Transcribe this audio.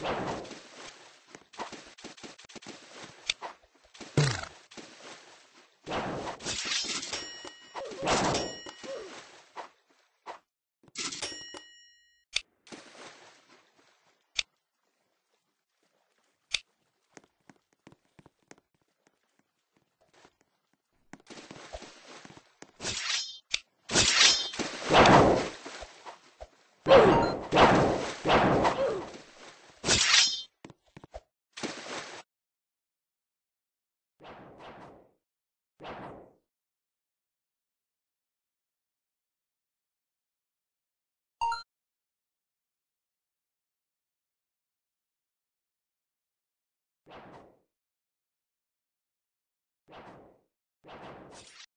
you